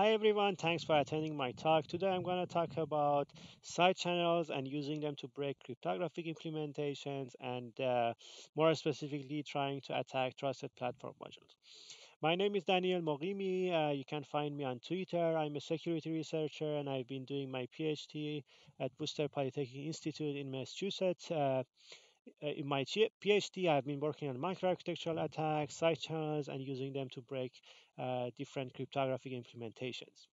Hi everyone, thanks for attending my talk. Today I'm going to talk about side channels and using them to break cryptographic implementations and uh, more specifically trying to attack trusted platform modules. My name is Daniel Moghimi. Uh, you can find me on Twitter. I'm a security researcher and I've been doing my PhD at Worcester Polytechnic Institute in Massachusetts. Uh in my PhD, I've been working on microarchitectural attacks, side channels, and using them to break uh, different cryptographic implementations.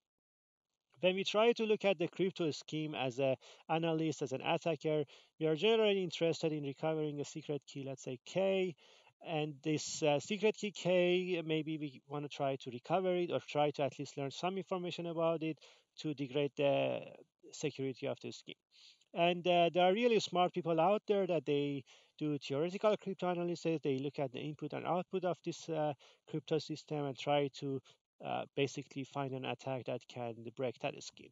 When we try to look at the crypto scheme as an analyst, as an attacker, we are generally interested in recovering a secret key, let's say K, and this uh, secret key K, maybe we want to try to recover it or try to at least learn some information about it to degrade the security of the scheme. And uh, there are really smart people out there that they do theoretical crypto analysis. They look at the input and output of this uh, crypto system and try to uh, basically find an attack that can break that scheme.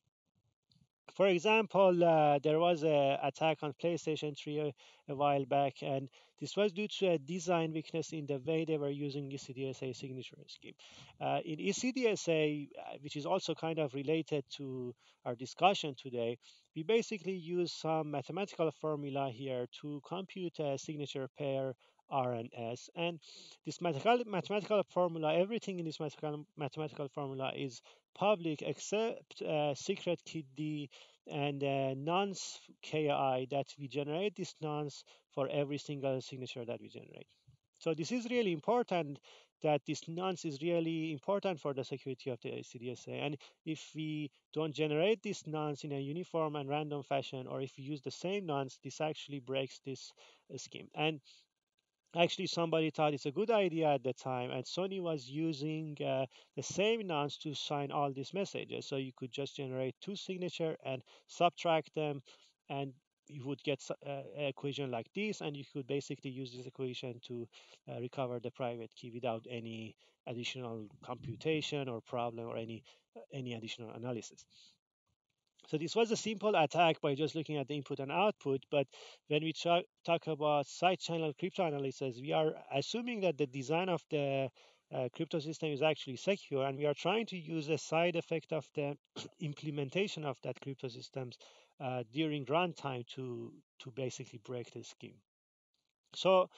For example, uh, there was an attack on PlayStation 3 a, a, while back, and this was due to a design weakness in the way they were using ECDSA signature scheme. Uh, in ECDSA, uh, which is also kind of related to our discussion today, we basically use some mathematical formula here to compute a signature pair R and this mathematical, mathematical formula, everything in this mathematical, mathematical formula is public except uh, secret key D and uh, nonce ki that we generate this nonce for every single signature that we generate. So this is really important that this nonce is really important for the security of the CDSA. And if we don't generate this nonce in a uniform and random fashion, or if we use the same nonce, this actually breaks this uh, scheme. And actually somebody thought it's a good idea at the time and sony was using uh, the same nonce to sign all these messages. So you could just generate two signature and subtract them and you would get uh, an equation like this and you could basically use this equation to uh, recover the private key without any additional computation or problem or any uh, any additional analysis so this was a simple attack by just looking at the input and output. But when we talk, talk about side channel crypto analysis, we are assuming that the design of the uh, crypto system is actually secure, and we are trying to use a side effect of the implementation of that crypto systems uh, during runtime to to basically break the scheme. So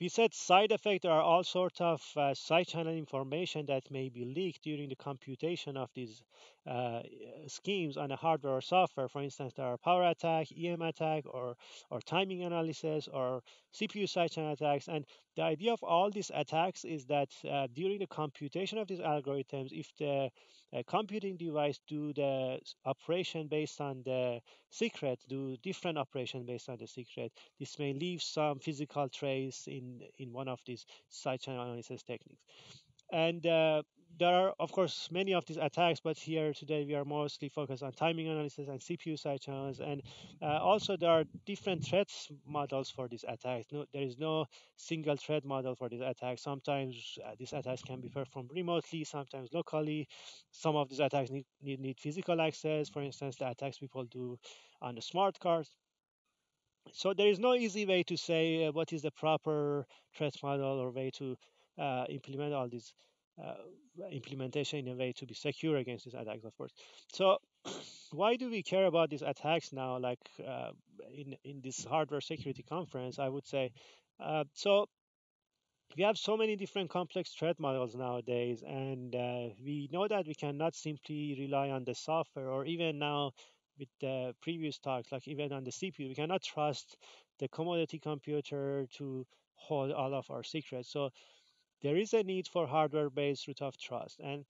we said side effects are all sorts of uh, side channel information that may be leaked during the computation of these uh, schemes on a hardware or software. For instance, there are power attack, EM attack, or or timing analysis, or CPU side channel attacks. And the idea of all these attacks is that uh, during the computation of these algorithms, if the a computing device do the operation based on the secret, do different operation based on the secret. This may leave some physical trace in, in one of these side channel analysis techniques. And uh, there are, of course, many of these attacks, but here today we are mostly focused on timing analysis and CPU side channels. And uh, also there are different threat models for these attacks. No, there is no single threat model for these attacks. Sometimes uh, these attacks can be performed remotely, sometimes locally. Some of these attacks need, need, need physical access. For instance, the attacks people do on the smart cards. So there is no easy way to say uh, what is the proper threat model or way to uh, implement all these implementation in a way to be secure against these attacks, of course. So, why do we care about these attacks now? Like uh, in in this hardware security conference, I would say. Uh, so, we have so many different complex threat models nowadays, and uh, we know that we cannot simply rely on the software, or even now with the previous talks, like even on the CPU, we cannot trust the commodity computer to hold all of our secrets. So there is a need for hardware-based root of trust. And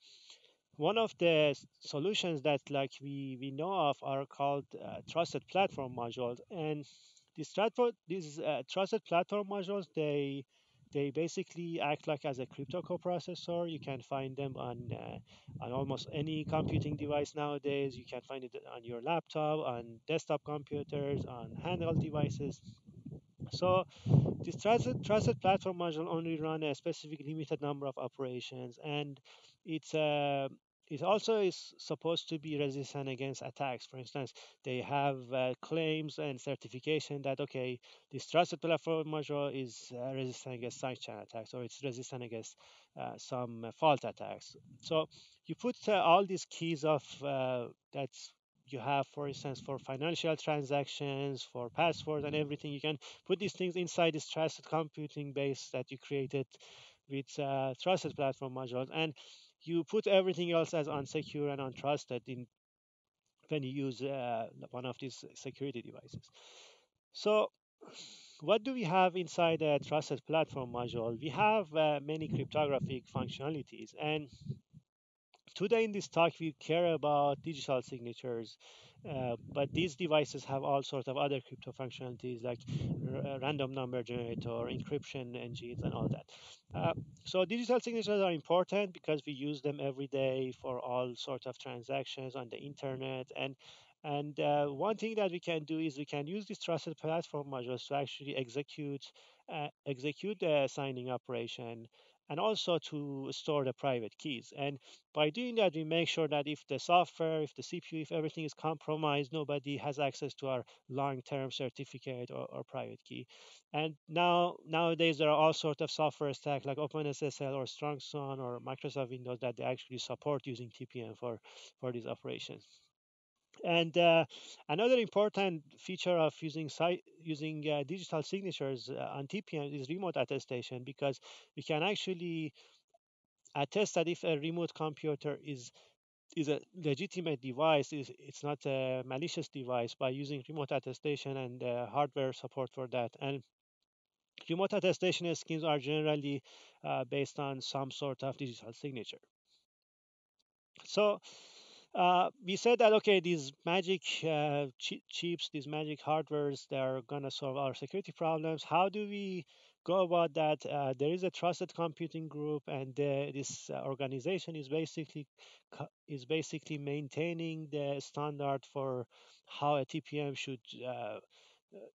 one of the solutions that like we, we know of are called uh, trusted platform modules. And these, these uh, trusted platform modules, they they basically act like as a crypto coprocessor. You can find them on uh, on almost any computing device nowadays. You can find it on your laptop, on desktop computers, on handheld devices. So this trusted, trusted platform module only run a specific limited number of operations, and it's a it also is supposed to be resistant against attacks. For instance, they have uh, claims and certification that okay, this trusted platform module is uh, resistant against side channel attacks, or it's resistant against uh, some uh, fault attacks. So you put uh, all these keys of uh, that you have, for instance, for financial transactions, for passwords and everything. You can put these things inside this trusted computing base that you created with uh, trusted platform modules, and you put everything else as unsecure and untrusted in when you use uh, one of these security devices. So what do we have inside a trusted platform module? We have uh, many cryptographic functionalities, and today in this talk we care about digital signatures uh, but these devices have all sorts of other crypto functionalities like uh, random number generator encryption engines and all that. Uh, so digital signatures are important because we use them every day for all sorts of transactions on the internet and and uh, one thing that we can do is we can use these trusted platform modules to actually execute uh, execute the signing operation and also to store the private keys. And by doing that, we make sure that if the software, if the CPU, if everything is compromised, nobody has access to our long-term certificate or, or private key. And now nowadays there are all sorts of software stack like OpenSSL or StrongSwan or Microsoft Windows that they actually support using TPM for for these operations. And uh, another important feature of using site, using uh, digital signatures uh, on TPM is remote attestation because we can actually attest that if a remote computer is is a legitimate device, is it's not a malicious device by using remote attestation and uh, hardware support for that. And remote attestation schemes are generally uh, based on some sort of digital signature. So uh, we said that okay, these magic uh, chips, these magic hardwares, they are gonna solve our security problems. How do we go about that? Uh, there is a trusted computing group, and this uh, organization is basically is basically maintaining the standard for how a TPM should uh,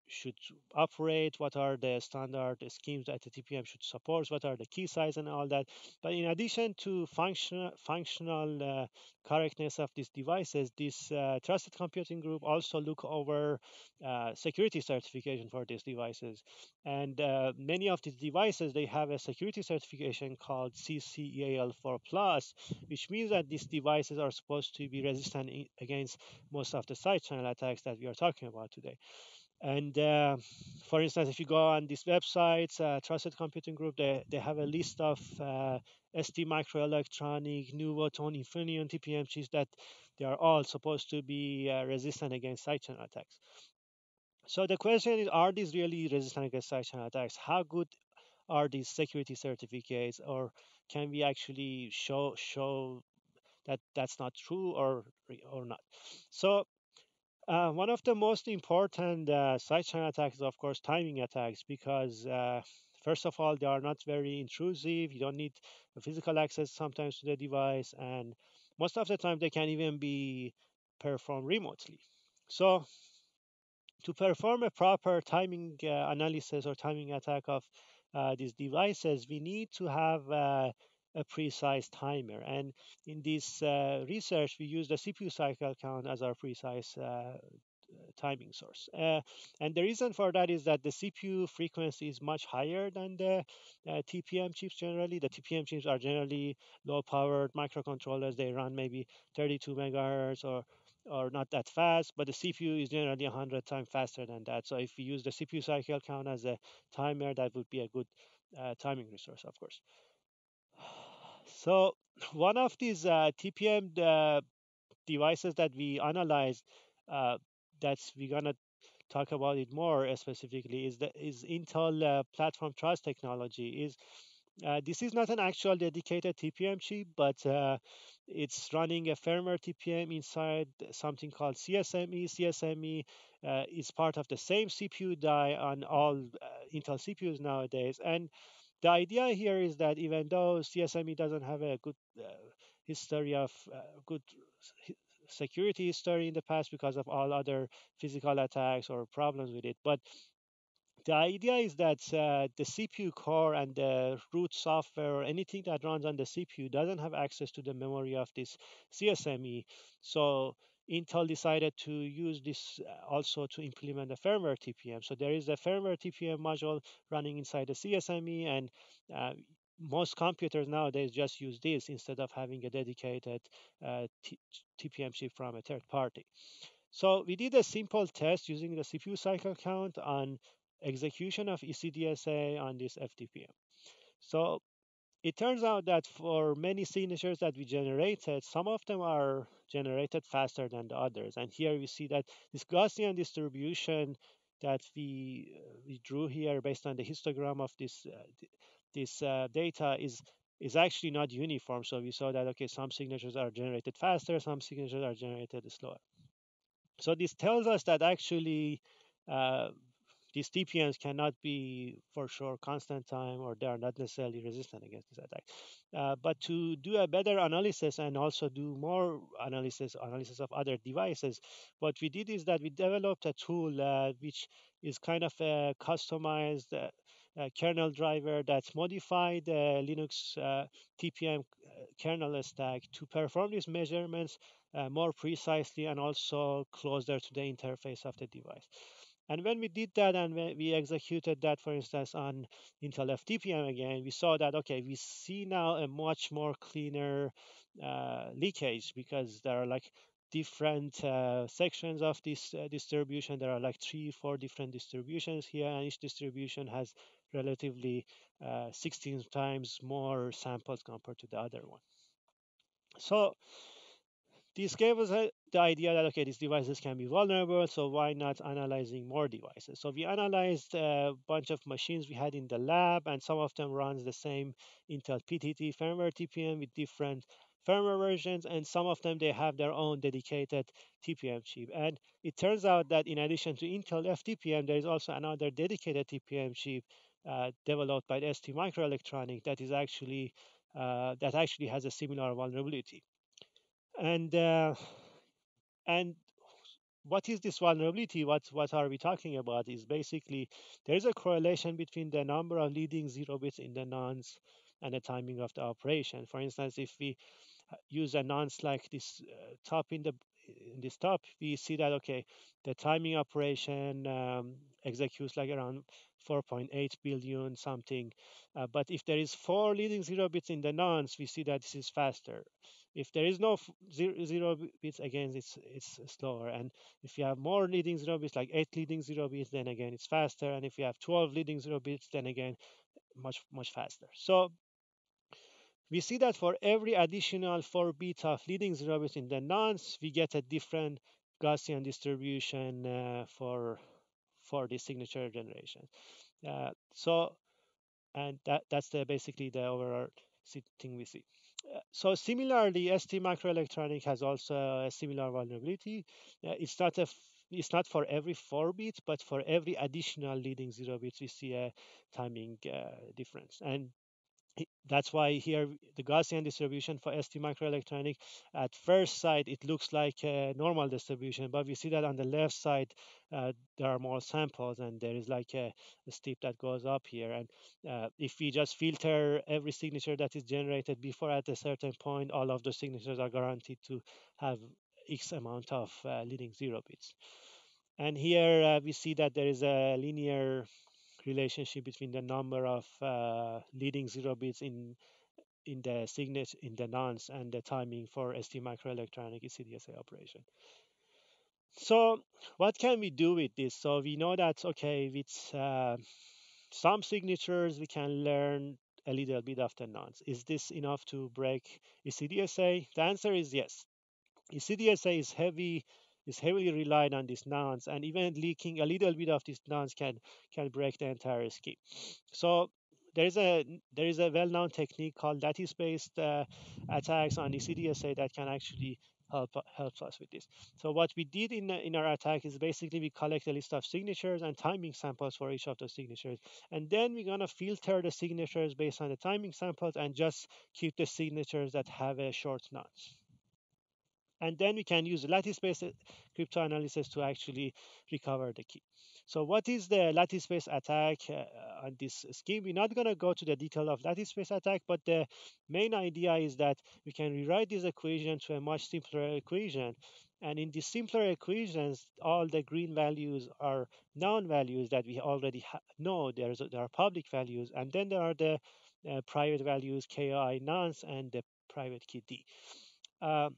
should operate, what are the standard schemes that the TPM should support, what are the key size and all that. But in addition to functional functional uh, correctness of these devices, this uh, trusted computing group also look over uh, security certification for these devices. And uh, many of these devices, they have a security certification called CCEAL4 Plus, which means that these devices are supposed to be resistant against most of the side channel attacks that we are talking about today. And uh, for instance, if you go on these websites, uh, Trusted Computing Group, they, they have a list of uh, ST Microelectronic, Nuvoton, Infineon TPM chips that they are all supposed to be uh, resistant against side channel attacks. So the question is, are these really resistant against side channel attacks? How good are these security certificates, or can we actually show show that that's not true or or not? So uh, one of the most important uh, side channel attacks is, of course, timing attacks because, uh, first of all, they are not very intrusive. You don't need physical access sometimes to the device, and most of the time they can even be performed remotely. So, to perform a proper timing uh, analysis or timing attack of uh, these devices, we need to have uh, a precise timer. And in this uh, research, we use the CPU cycle count as our precise uh, timing source. Uh, and the reason for that is that the CPU frequency is much higher than the uh, TPM chips generally. The TPM chips are generally low powered microcontrollers. They run maybe 32 megahertz or or not that fast, but the CPU is generally 100 times faster than that. So if we use the CPU cycle count as a timer, that would be a good uh, timing resource, of course. So one of these uh, TPM uh, devices that we analyzed, uh, that's we're gonna talk about it more specifically, is the is Intel uh, Platform Trust technology. Is uh, this is not an actual dedicated TPM chip, but uh, it's running a firmware TPM inside something called CSME. CSME is part of the same CPU die on all Intel CPUs nowadays, and the idea here is that even though CSME doesn't have a good uh, history of uh, good security history in the past because of all other physical attacks or problems with it, but the idea is that uh, the CPU core and the root software or anything that runs on the CPU doesn't have access to the memory of this CSME. So Intel decided to use this uh, also to implement a firmware TPM. So there is a firmware TPM module running inside the CSME, and uh, most computers nowadays just use this instead of having a dedicated uh, TPM chip from a third party. So we did a simple test using the CPU cycle count on execution of ECDSA on this FTPM. So it turns out that for many signatures that we generated, some of them are generated faster than the others. And here we see that this Gaussian distribution that we, uh, we drew here based on the histogram of this uh, this uh, data is is actually not uniform. So we saw that okay, some signatures are generated faster, some signatures are generated slower. So this tells us that actually uh, these TPMs cannot be for sure constant time or they are not necessarily resistant against this attack. Uh, but to do a better analysis and also do more analysis, analysis of other devices, what we did is that we developed a tool uh, which is kind of a customized uh, uh kernel driver that's modified the Linux uh, TPM uh, kernel stack to perform these measurements more precisely and also closer to the interface of the device. And when we did that and we executed that, for instance, on Intel FTPM again, we saw that, okay, we see now a much more cleaner uh, leakage because there are like different uh, sections of this uh, distribution. There are like three, four different distributions here, and each distribution has relatively uh, 16 times more samples compared to the other one. So this gave us a, the idea that okay, these devices can be vulnerable, so why not analyzing more devices? So we analyzed a bunch of machines we had in the lab, and some of them runs the same Intel PTT firmware TPM with different firmware versions, and some of them they have their own dedicated TPM chip. And it turns out that in addition to Intel FTPM, there is also another dedicated TPM chip uh, developed by ST Microelectronic that is actually uh, that actually has a similar vulnerability and uh, and what is this vulnerability? What what are we talking about? Is basically there is a correlation between the number of leading zero bits in the nonce and the timing of the operation. For instance, if we uh, use a nonce like this uh, top in the in this top, we see that okay, the timing operation um, executes like around 4.8 billion something. Uh, but if there is four leading zero bits in the nonce, we see that this is faster. If there is no zero, zero bits, again, it's it's slower. And if you have more leading zero bits, like eight leading zero bits, then again, it's faster. And if you have 12 leading zero bits, then again, much much faster. So we see that for every additional 4 bits of leading zero bits in the nonce, we get a different Gaussian distribution uh, for for the signature generation. Uh, so, and that that's the basically the overall thing we see so similarly, ST Microelectronic has also a similar vulnerability. Uh, it's not a it's not for every four bits, but for every additional leading zero bits, we see a timing uh, difference. And that's why here the Gaussian distribution for ST microelectronic at first sight it looks like a normal distribution but we see that on the left side uh, there are more samples and there is like a, a steep that goes up here. And uh, if we just filter every signature that is generated before at a certain point all of the signatures are guaranteed to have x amount of uh, leading zero bits. And here uh, we see that there is a linear relationship between the number of uh, leading zero bits in in the signet in the nonce and the timing for ST microelectronic ECDSA operation. So what can we do with this? So we know that okay, with uh, some signatures we can learn a little bit of the nonce. Is this enough to break ECDSA? The answer is yes. ECDSA is heavy is heavily relied on these nonce, and even leaking a little bit of these nonce can can break the entire scheme. So there is a there is a well-known technique called lattice-based uh, attacks on the ECDSA that can actually help help us with this. So what we did in in our attack is basically we collect a list of signatures and timing samples for each of those signatures, and then we're gonna filter the signatures based on the timing samples and just keep the signatures that have a short nonce. And then we can use lattice-based cryptanalysis to actually recover the key. So what is the lattice-based attack uh, on this scheme? We're not going to go to the detail of lattice-based attack, but the main idea is that we can rewrite this equation to a much simpler equation. And in the simpler equations, all the green values are known values that we already know. There's, there are public values, and then there are the uh, private values, KI nonce, and the private key D. Uh,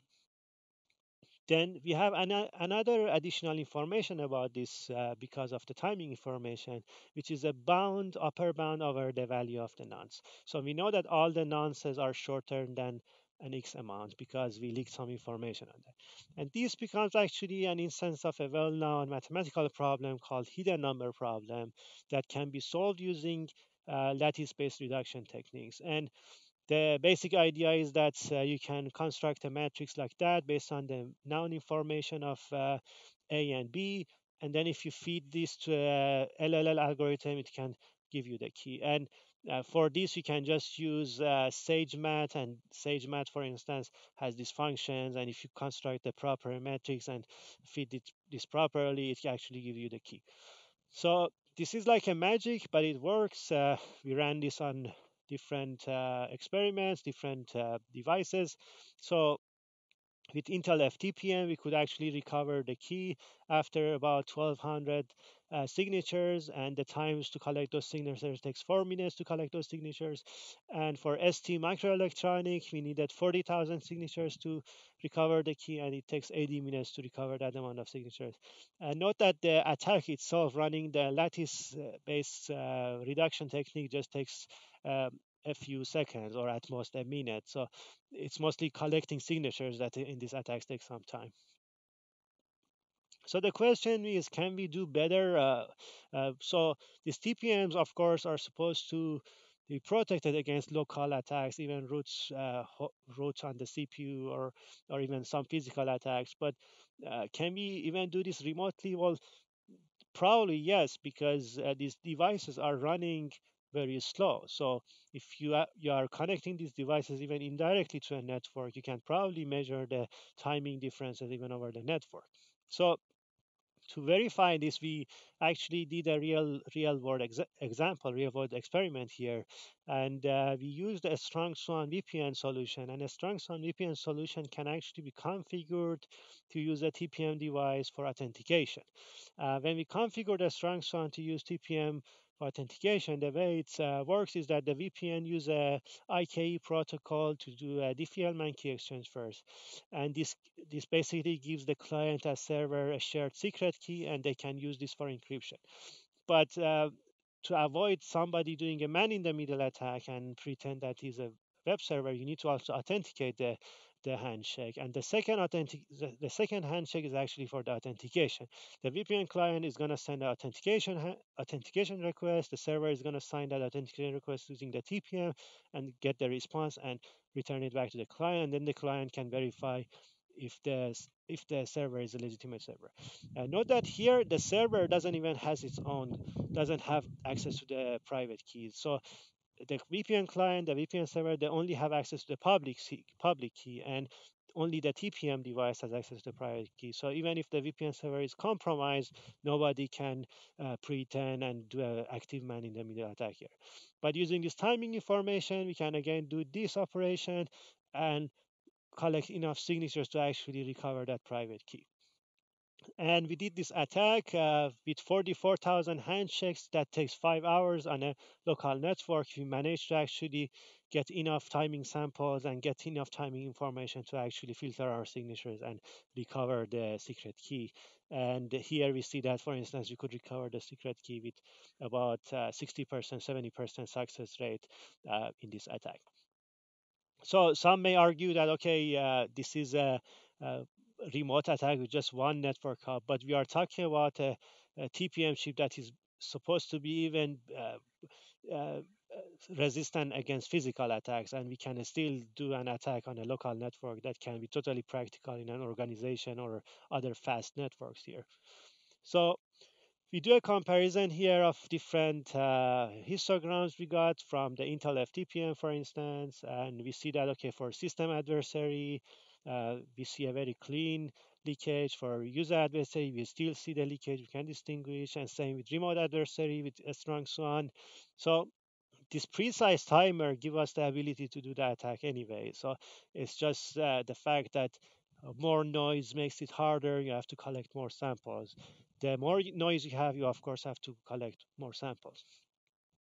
then we have an- another additional information about this uh, because of the timing information, which is a bound, upper bound over the value of the nonce. So we know that all the nonces are shorter than an X amount because we leaked some information on that. And this becomes actually an instance of a well-known mathematical problem called hidden number problem that can be solved using uh, lattice-based reduction techniques. And the basic idea is that uh, you can construct a matrix like that based on the known information of uh, A and B. And then if you feed this to a LLL algorithm, it can give you the key. And uh, for this, you can just use uh, SageMath, and SageMath, for instance, has these functions. And if you construct the proper matrix and feed it this properly, it can actually give you the key. So this is like a magic, but it works. Uh, we ran this on different uh, experiments, different uh, devices. So with Intel FTPM, we could actually recover the key after about 1200 uh, signatures, and the times to collect those signatures takes four minutes to collect those signatures. And for ST microelectronic, we needed 40,000 signatures to recover the key, and it takes 80 minutes to recover that amount of signatures. And note that the attack itself, running the lattice-based uh, reduction technique, just takes um, a few seconds or at most a minute. So it's mostly collecting signatures that in these attacks take some time. So the question is, can we do better? Uh, uh, so these TPMs, of course, are supposed to be protected against local attacks, even roots uh, roots on the CPU or or even some physical attacks. But uh, can we even do this remotely? Well, probably yes, because uh, these devices are running very slow. So if you are, you are connecting these devices even indirectly to a network, you can probably measure the timing differences even over the network. So to verify this, we actually did a real real world ex- example, real world experiment here, and uh, we used a StrongSwan VPN solution. And a StrongSwan VPN solution can actually be configured to use a TPM device for authentication. Uh, when we configured a StrongSwan to use TPM authentication, the way it uh, works is that the VPN uses a IKE protocol to do a Diffie-Hellman key exchange first, and this this basically gives the client and server a shared secret key, and they can use this for encryption. But uh, to avoid somebody doing a man-in-the-middle attack and pretend that he's a web server, you need to also authenticate the the handshake. And the second authentic the, the second handshake is actually for the authentication. The VPN client is going to send an authentication ha- authentication request. The server is going to sign that authentication request using the TPM and get the response and return it back to the client. And then the client can verify if the if the server is a legitimate server. Uh, note that here the server doesn't even has its own doesn't have access to the private keys. So the VPN client, the VPN server, they only have access to the public key, public key, and only the TPM device has access to the private key. So even if the VPN server is compromised, nobody can uh, pretend and do an active man in the middle attack here. But using this timing information, we can again do this operation and collect enough signatures to actually recover that private key and we did this attack uh, with 44,000 handshakes that takes five hours on a local network. We managed to actually get enough timing samples and get enough timing information to actually filter our signatures and recover the secret key. And here we see that, for instance, you could recover the secret key with about uh, 60%, 70% success rate uh, in this attack. So some may argue that okay, uh, this is a remote attack with just one network hub, but we are talking about a, a TPM chip that is supposed to be even uh, uh, resistant against physical attacks, and we can still do an attack on a local network that can be totally practical in an organization or other fast networks here. So we do a comparison here of different uh, histograms we got from the Intel FTPM, for instance, and we see that okay for system adversary, we see a very clean leakage. For user adversary, we still see the leakage. We can distinguish, and same with remote adversary with a StrongSwan. So this precise timer give us the ability to do the attack anyway. So it's just uh, the fact that uh, more noise makes it harder. You have to collect more samples. The more noise you have, you of course have to collect more samples.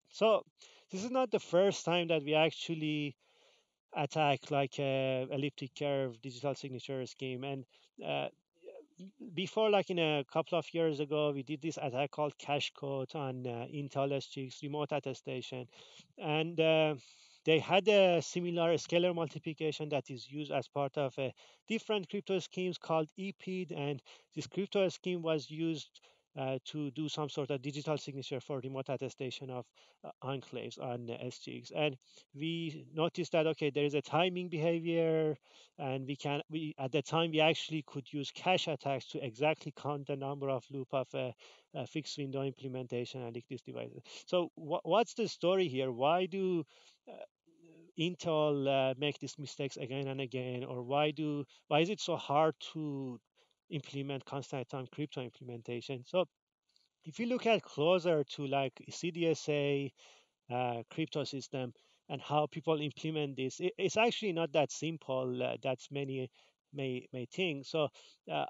So this is not the first time that we actually attack like a elliptic curve digital signature scheme. And uh, before like in a couple of years ago we did this attack called CacheQuote on uh, intel sgx remote attestation. And uh, they had a similar scalar multiplication that is used as part of a different crypto schemes called EPID, and this crypto scheme was used uh, to do some sort of digital signature for remote attestation of uh, enclaves on SGX. And we noticed that okay, there is a timing behavior, and we can we at the time we actually could use cache attacks to exactly count the number of loop of a, a fixed window implementation and these devices. So wh- what's the story here? Why do uh, Intel uh, make these mistakes again and again, or why do why is it so hard to implement constant time crypto implementation. So if you look at closer to like ECDSA uh, crypto system and how people implement this, it, it's actually not that simple. Uh, that's many may may think. So uh,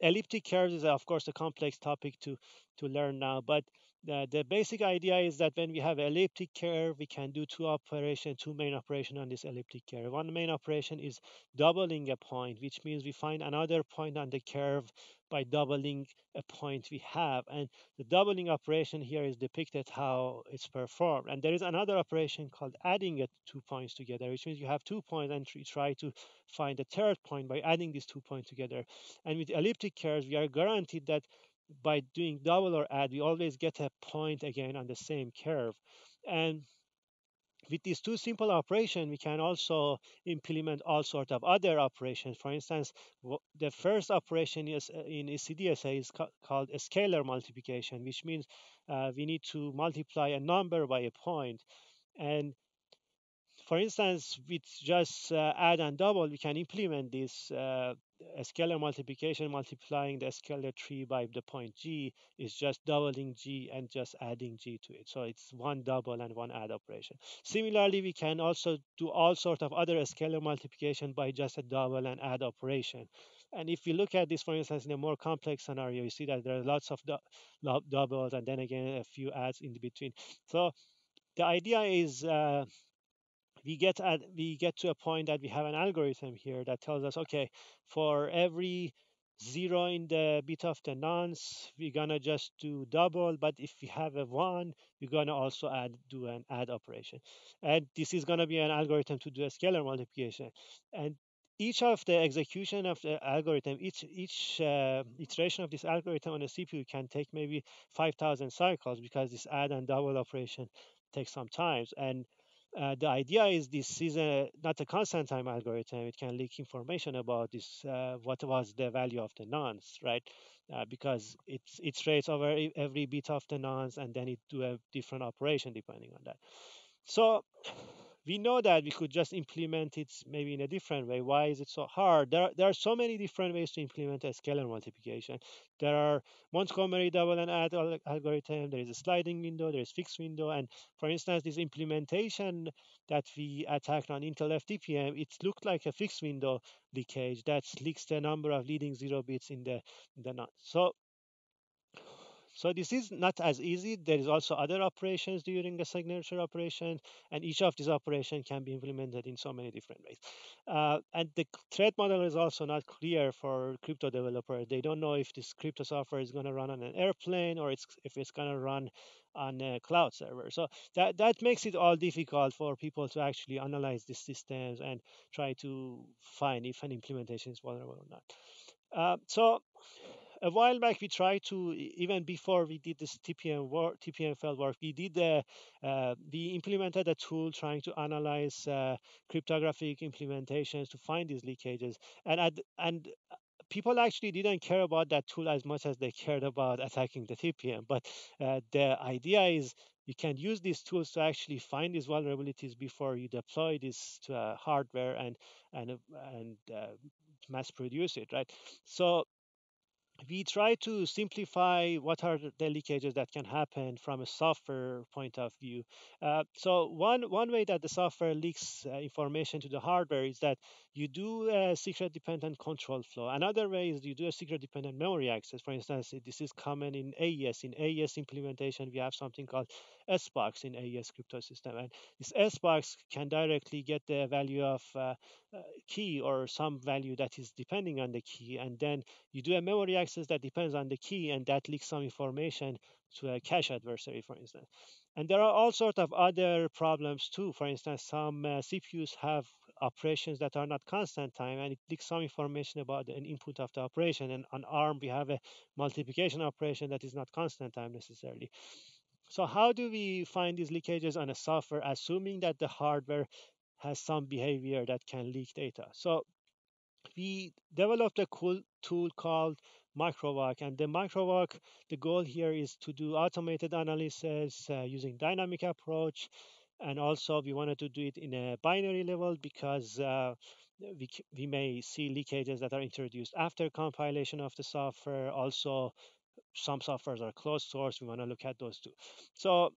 elliptic curves is of course a complex topic to to learn now, but the, the basic idea is that when we have elliptic curve, we can do two operation, two main operation on this elliptic curve. One main operation is doubling a point, which means we find another point on the curve by doubling a point we have. And the doubling operation here is depicted how it's performed. And there is another operation called adding two points together, which means you have two points and you try to find the third point by adding these two points together. And with elliptic curves, we are guaranteed that by doing double or add, we always get a point again on the same curve. And with these two simple operations, we can also implement all sorts of other operations. For instance, the first operation is uh, in ECDSA is ca- called a scalar multiplication, which means uh, we need to multiply a number by a point. And for instance, with just uh, add and double, we can implement this uh, scalar multiplication, multiplying the scalar tree by the point g is just doubling g and just adding g to it. So it's one double and one add operation. Similarly, we can also do all sorts of other scalar multiplication by just a double and add operation. And if you look at this, for instance, in a more complex scenario, you see that there are lots of do- doubles and then again a few adds in between. So the idea is uh, we get at we get to a point that we have an algorithm here that tells us okay for every zero in the bit of the nonce we're gonna just do double but if we have a one we're gonna also add do an add operation. And this is gonna be an algorithm to do a scalar multiplication. And each of the execution of the algorithm each each uh, iteration of this algorithm on a cpu can take maybe 5000 cycles because this add and double operation takes some time. And uh, the idea is this is a, not a constant time algorithm. It can leak information about this, uh, what was the value of the nonce, right? Uh, because it's it iterates over every bit of the nonce and then it do a different operation depending on that. So we know that we could just implement it maybe in a different way. Why is it so hard? There are, there are so many different ways to implement a scalar multiplication. There are Montgomery double and add algorithm. There is a sliding window. There is fixed window. And for instance, this implementation that we attacked on Intel FTPM, it looked like a fixed window leakage that leaks the number of leading zero bits in the in the node. So so this is not as easy. There is also other operations during the signature operation, and each of these operations can be implemented in so many different ways. Uh, and the threat model is also not clear for crypto developers. They don't know if this crypto software is going to run on an airplane or it's, if it's going to run on a cloud server. So that, that makes it all difficult for people to actually analyze these systems and try to find if an implementation is vulnerable or not. Uh, so a while back we tried to even before we did this TPM work, TPM-Fail work, we did uh, uh, we implemented a tool trying to analyze uh, cryptographic implementations to find these leakages, and at, and people actually didn't care about that tool as much as they cared about attacking the TPM. But uh, the idea is you can use these tools to actually find these vulnerabilities before you deploy this to a hardware and and uh, and uh, mass produce it, right? So we try to simplify what are the leakages that can happen from a software point of view. Uh, so one one way that the software leaks uh, information to the hardware is that you do a secret dependent control flow. Another way is you do a secret dependent memory access. For instance, this is common in AES. In AES implementation, we have something called SBox in AES crypto system, and this SBox can directly get the value of uh, key or some value that is depending on the key, and then you do a memory access that depends on the key, and that leaks some information to a cache adversary, for instance. And there are all sorts of other problems too. For instance, some uh, CPUs have operations that are not constant time and it leaks some information about an input of the operation. And on ARM, we have a multiplication operation that is not constant time necessarily. So how do we find these leakages on a software, assuming that the hardware has some behavior that can leak data? So we developed a cool tool called MicroWalk, and the MicroWalk, the goal here is to do automated analysis uh, using dynamic approach, and also we wanted to do it in a binary level because uh, we, we may see leakages that are introduced after compilation of the software. Also, some softwares are closed source. We want to look at those too. So,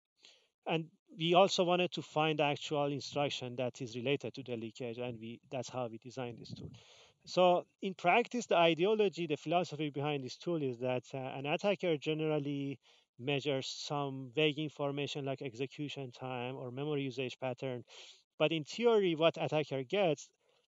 and we also wanted to find actual instruction that is related to the leakage, and we that's how we designed this tool. So, in practice, the ideology, the philosophy behind this tool is that uh, an attacker generally measures some vague information like execution time or memory usage pattern. But in theory, what attacker gets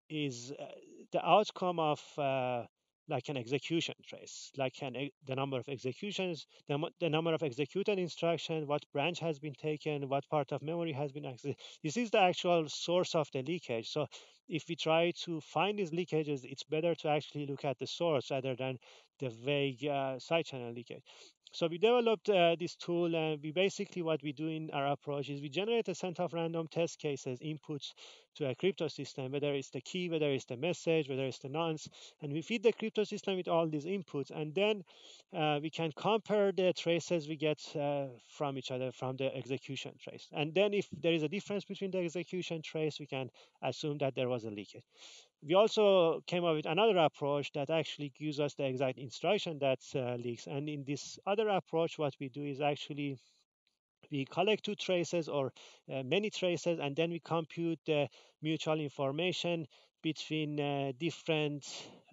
is uh, the outcome of uh, like an execution trace, like an, the number of executions, the, the number of executed instruction, what branch has been taken, what part of memory has been accessed. This is the actual source of the leakage. So if we try to find these leakages, it's better to actually look at the source rather than the vague uh, side channel leakage. So we developed uh, this tool, and we basically what we do in our approach is we generate a set of random test cases, inputs to a crypto system, whether it's the key, whether it's the message, whether it's the nonce, and we feed the crypto system with all these inputs, and then uh, we can compare the traces we get uh, from each other from the execution trace. And then if there is a difference between the execution trace, we can assume that there was a leakage we also came up with another approach that actually gives us the exact instruction that uh, leaks. And in this other approach, what we do is actually we collect two traces or uh, many traces, and then we compute the mutual information between uh, different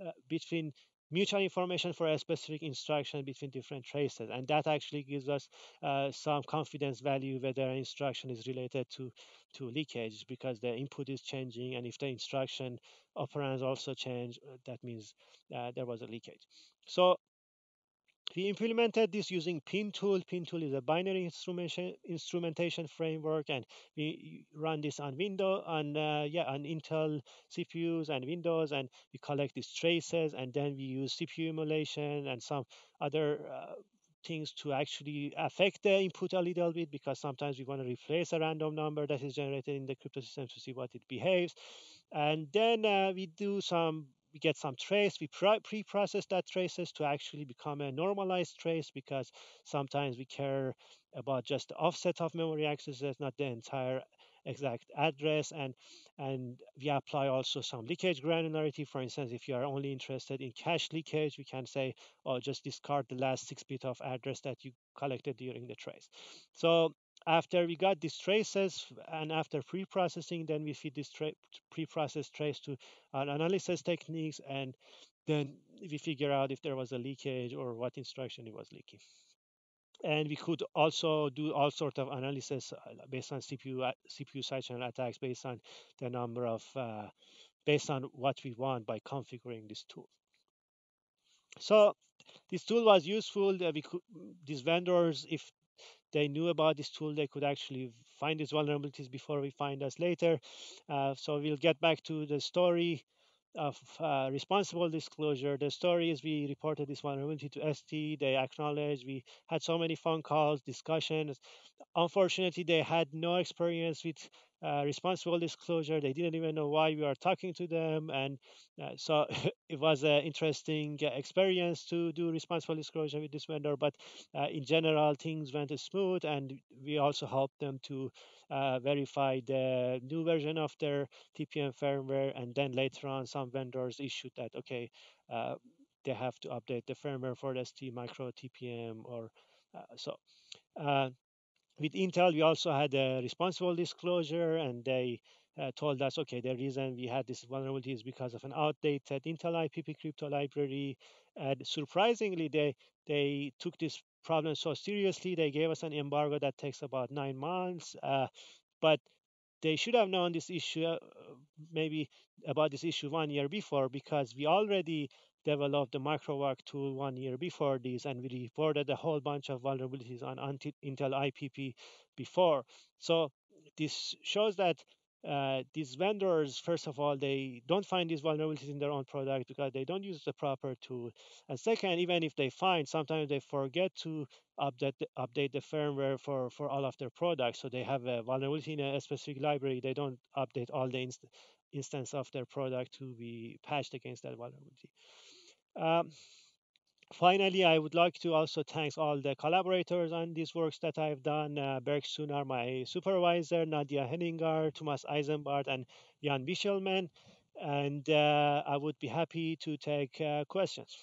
uh, between mutual information for a specific instruction between different traces. And that actually gives us uh, some confidence value whether an instruction is related to to leakage because the input is changing. And if the instruction operands also change uh, that means uh, there was a leakage. So we implemented this using PinTool. PinTool is a binary instrumentation instrumentation framework, and we run this on Windows, on uh, yeah, on Intel CPUs and Windows, and we collect these traces, and then we use CPU emulation and some other uh, things to actually affect the input a little bit because sometimes we want to replace a random number that is generated in the crypto system to see what it behaves. And then uh, we do some we get some trace, we pre-process that traces to actually become a normalized trace because sometimes we care about just the offset of memory accesses, not the entire exact address. And and we apply also some leakage granularity. For instance if you are only interested in cache leakage we can say oh just discard the last six bit of address that you collected during the trace. So after we got these traces and after pre-processing, then we feed this tra- pre-processed trace to our analysis techniques, and then we figure out if there was a leakage or what instruction it was leaking. And we could also do all sort of analysis uh, based on CPU uh, CPU side channel attacks, based on the number of uh, based on what we want by configuring this tool. So this tool was useful. could, these vendors, if they knew about this tool, they could actually find these vulnerabilities before we find us later. Uh, so we'll get back to the story of uh, responsible disclosure. The story is we reported this vulnerability to ST. They acknowledged. We had so many phone calls, discussions. Unfortunately, they had no experience with uh, responsible disclosure. They didn't even know why we are talking to them, and uh, so it was an interesting uh, experience to do responsible disclosure with this vendor. But uh, in general, things went smooth, and we also helped them to uh, verify the new version of their TPM firmware, and then later on, some vendors issued that okay, uh, they have to update the firmware for the ST Micro TPM or so. With Intel, we also had a responsible disclosure, and they uh, told us, okay, the reason we had this vulnerability is because of an outdated Intel IPP crypto library. And surprisingly, they they took this problem so seriously. They gave us an embargo that takes about nine months. Uh, but they should have known this issue uh, maybe about this issue one year before because we already developed the MicroWalk tool one year before this and we reported a whole bunch of vulnerabilities on Intel IPP before. So this shows that uh, these vendors, first of all, they don't find these vulnerabilities in their own product because they don't use the proper tool. And second, even if they find, sometimes they forget to update the, update the firmware for, for all of their products. So they have a vulnerability in a specific library. They don't update all the inst- instance of their product to be patched against that vulnerability. Um, finally, I would like to also thank all the collaborators on these works that I've done. Uh, Berk Sunar, my supervisor, Nadia Heninger, Thomas Eisenbarth, and Jan Wichelmann. And uh, I would be happy to take uh, questions.